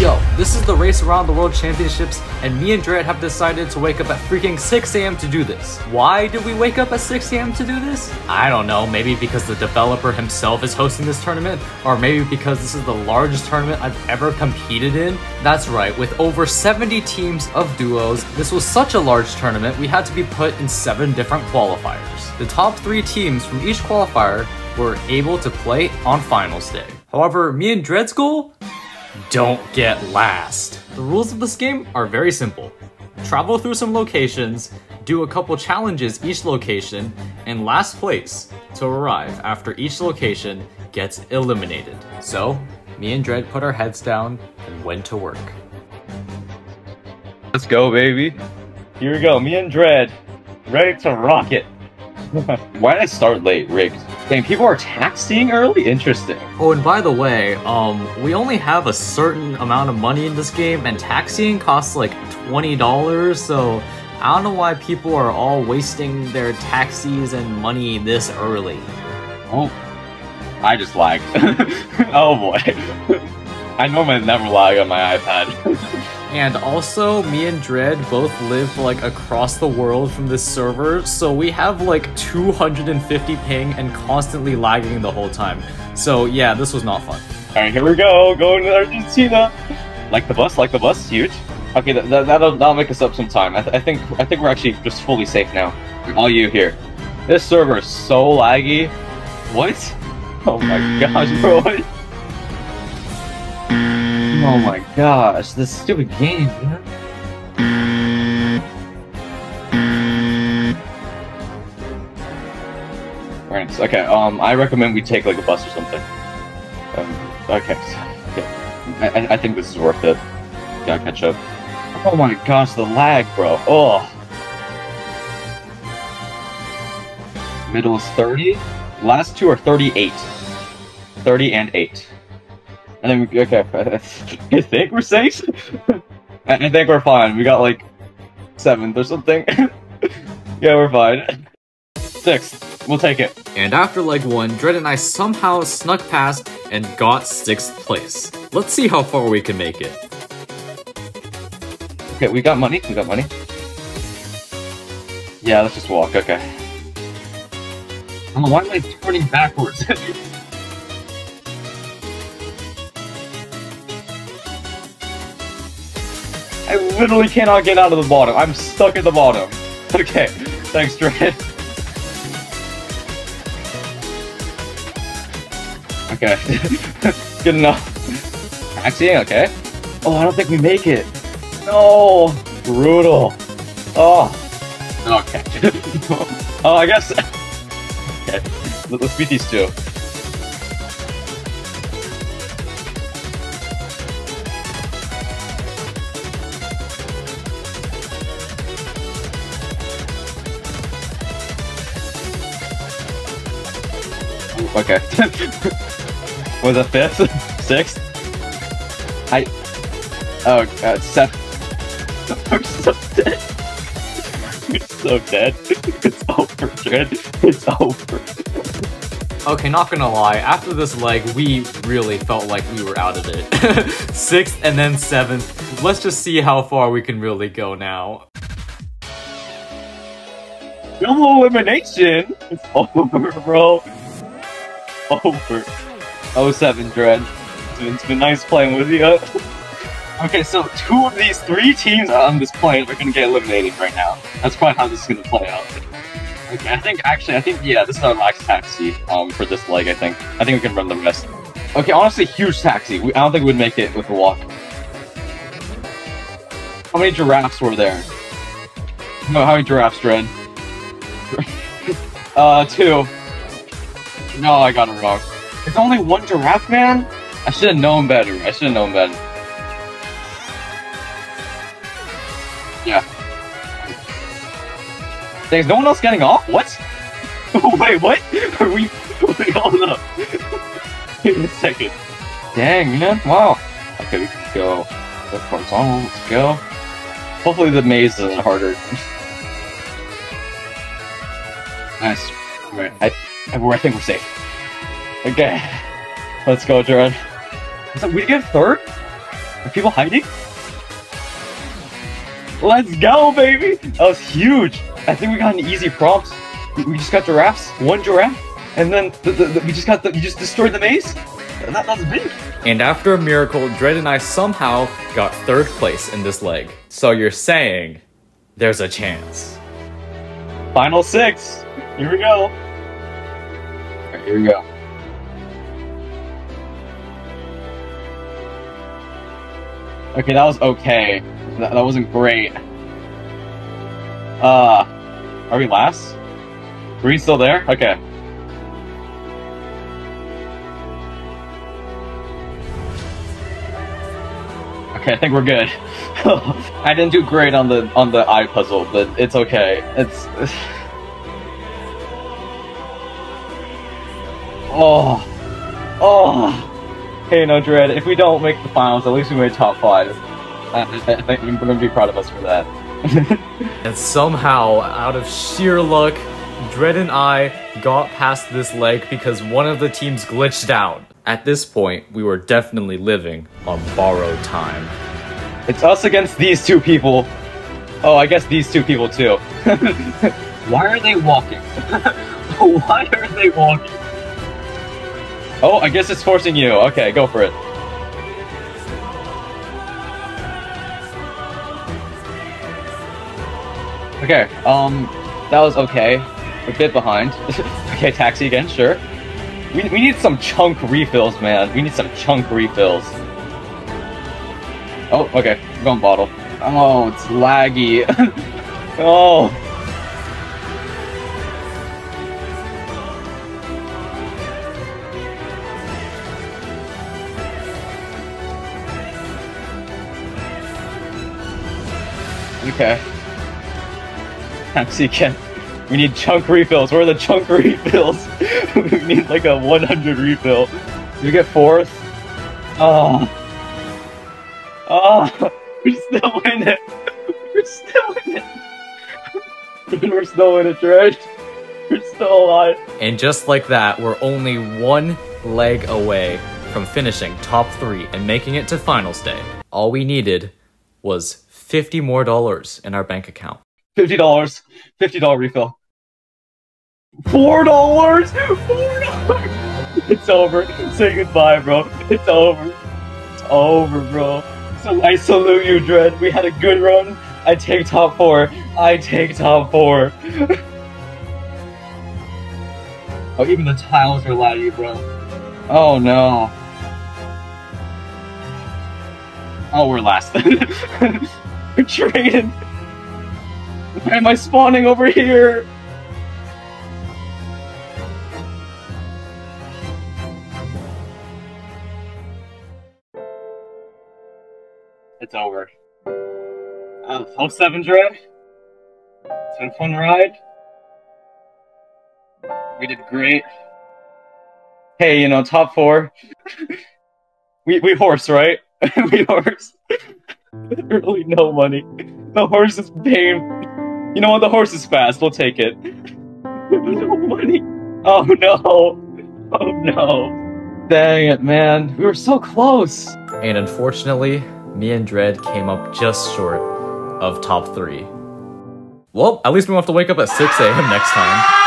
Yo, this is the Race Around the World Championships, and me and Dread have decided to wake up at freaking 6 a.m. to do this. Why did we wake up at 6 a.m. to do this? I don't know, maybe because the developer himself is hosting this tournament, or maybe because this is the largest tournament I've ever competed in. That's right, with over 70 teams of duos, this was such a large tournament, we had to be put in 7 different qualifiers. The top 3 teams from each qualifier were able to play on finals day. However, me and Dread's goal don't get last. The rules of this game are very simple. Travel through some locations, do a couple challenges each location, and last place to arrive after each location gets eliminated. So, me and Dread put our heads down and went to work. Let's go, baby. Here we go, me and Dread, ready to rock it. Why did I start late, rigged? Dang, people are taxing early? Interesting. Oh, and by the way, um, we only have a certain amount of money in this game, and taxiing costs like $20, so I don't know why people are all wasting their taxis and money this early. Oh, I just lagged. oh boy. I normally never lag on my iPad. And also, me and Dread both live like across the world from this server, so we have like 250 ping and constantly lagging the whole time. So yeah, this was not fun. Alright, here we go, going to Argentina. Like the bus, like the bus, huge. Okay, that, that, that'll, that'll make us up some time. I, th I think I think we're actually just fully safe now. All you here. This server is so laggy. What? Oh my gosh, bro. Oh my gosh, this stupid game, man. Okay, um, I recommend we take like a bus or something. Um, okay. Yeah. I, I think this is worth it. Gotta catch up. Oh my gosh, the lag, bro. Oh. Middle is 30. Last two are 38. 30 and 8. And then we, okay, I think we're safe? I think we're fine. We got like seventh or something. yeah, we're fine. Sixth. We'll take it. And after leg one, Dread and I somehow snuck past and got sixth place. Let's see how far we can make it. Okay, we got money. We got money. Yeah, let's just walk. Okay. Oh, why am I turning backwards? I literally cannot get out of the bottom. I'm stuck at the bottom. Okay, thanks, Dread. Okay, good enough. Taxiing, okay. Oh, I don't think we make it. No, brutal. Oh, okay. oh, I guess. Okay, let's beat these two. Okay. Was it fifth? Sixth? I. Oh, uh, God, seven. I'm so dead. It's so dead. It's over, Dread. It's over. Okay, not gonna lie, after this leg, we really felt like we were out of it. Sixth and then seventh. Let's just see how far we can really go now. No elimination! It's over, bro over. 07 Dread. It's been nice playing with you. okay, so two of these three teams on this plane are gonna get eliminated right now. That's probably how this is gonna play out. Okay, I think actually, I think yeah, this is our last taxi um for this leg. I think I think we can run the rest. Okay, honestly, huge taxi. We, I don't think we'd make it with a walk. How many giraffes were there? No, how many giraffes, Dread? uh, two. No, I got it wrong. It's only one giraffe, man? I should have known better. I should have known better. Yeah. There's no one else getting off? What? Wait, what? Are we... Wait, hold up. Wait a second. Dang, man. Wow. Okay, we can go. Let's go. Hopefully the maze isn't harder. nice. Alright, I, I think we're safe. Okay. Let's go, Jared. So we get third? Are people hiding? Let's go, baby! That was huge! I think we got an easy prompt. We, we just got giraffes, one giraffe, and then the, the, the, we just got the, you just destroyed the maze? That, that's big. And after a miracle, Dread and I somehow got third place in this leg. So you're saying there's a chance. Final six. Here we go. Here we go. Okay, that was okay. That, that wasn't great. Uh, are we last? Are we still there? Okay. Okay, I think we're good. I didn't do great on the on the eye puzzle, but it's okay. It's Oh. Oh. Hey, no dread. If we don't make the finals, at least we made top five. I, I think we're gonna be proud of us for that. and somehow, out of sheer luck, Dread and I got past this leg because one of the teams glitched out. At this point, we were definitely living on borrowed time. It's us against these two people. Oh, I guess these two people too. Why are they walking? Why are they walking? Oh, I guess it's forcing you. Okay, go for it. Okay, um, that was okay. A bit behind. okay, taxi again, sure. We, we need some chunk refills, man. We need some chunk refills. Oh, okay. Going bottle. Oh, it's laggy. oh. Okay. Taxi again. We need chunk refills. Where are the chunk refills? we need like a 100 refill. Did you get fourth? Oh. Oh. We're still in it. We're still in it. We're still in it, Dread. We're still alive. And just like that, we're only one leg away from finishing top three and making it to finals day. All we needed was 50 more dollars in our bank account. $50. $50 refill. Four dollars? Four dollars? It's over. Say goodbye, bro. It's over. It's over, bro. So I salute you, Dread. We had a good run. I take top four. I take top four. oh, even the tiles are laggy, bro. Oh no. Oh, we're last. trading. Why am I spawning over here? It's over. Uh, 07 Dread. It's been a fun ride. We did great. Hey, you know, top four. we we horse, right? we horse. Literally no money. The horse is paying. You know what? The horse is fast. We'll take it. no money. Oh no. Oh no. Dang it, man. We were so close. And unfortunately, me and Dread came up just short of top three. Well, at least we won't have to wake up at 6 a.m. next time.